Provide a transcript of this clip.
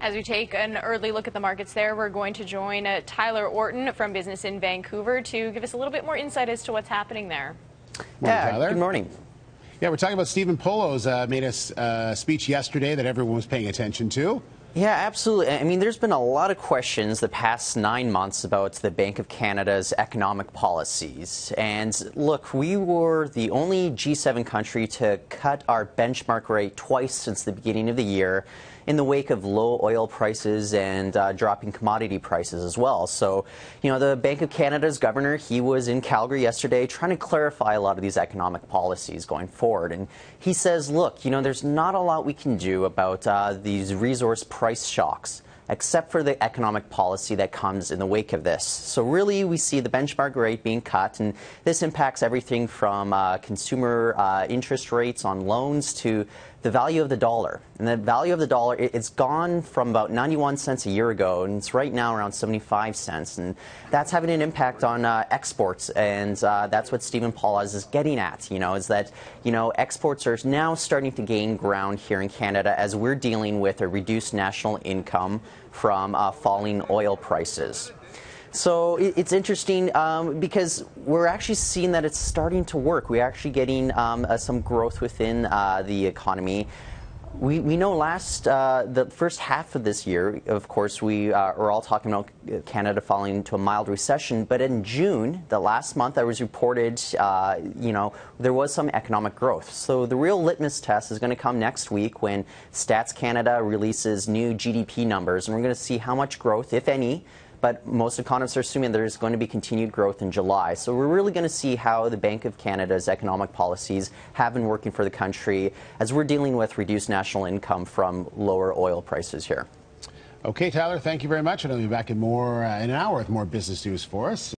As we take an early look at the markets there, we're going to join uh, Tyler Orton from Business in Vancouver to give us a little bit more insight as to what's happening there. Morning, yeah, Tyler. good morning. Yeah, we're talking about Stephen Poloz's uh, made a uh, speech yesterday that everyone was paying attention to. Yeah, absolutely. I mean, there's been a lot of questions the past nine months about the Bank of Canada's economic policies. And look, we were the only G7 country to cut our benchmark rate twice since the beginning of the year in the wake of low oil prices and uh, dropping commodity prices as well. So, you know, the Bank of Canada's governor, he was in Calgary yesterday trying to clarify a lot of these economic policies going forward. And he says, look, you know, there's not a lot we can do about uh, these resource price shocks except for the economic policy that comes in the wake of this. So really, we see the benchmark rate being cut, and this impacts everything from uh, consumer uh, interest rates on loans to the value of the dollar. And the value of the dollar, it's gone from about 91 cents a year ago, and it's right now around 75 cents. And that's having an impact on uh, exports, and uh, that's what Stephen Poloz is getting at, you know, is that, you know, exports are now starting to gain ground here in Canada as we're dealing with a reduced national income from uh, falling oil prices. So it's interesting um, because we're actually seeing that it's starting to work. We're actually getting um, uh, some growth within uh, the economy. We, we know last, uh, the first half of this year, of course, we uh, are all talking about Canada falling into a mild recession. But in June, the last month, that was reported, uh, you know, there was some economic growth. So the real litmus test is going to come next week when Stats Canada releases new GDP numbers. And we're going to see how much growth, if any, but most economists are assuming there's going to be continued growth in July. So we're really going to see how the Bank of Canada's economic policies have been working for the country as we're dealing with reduced national income from lower oil prices here. Okay, Tyler, thank you very much. And I'll be back in more uh, in an hour with more business news for us.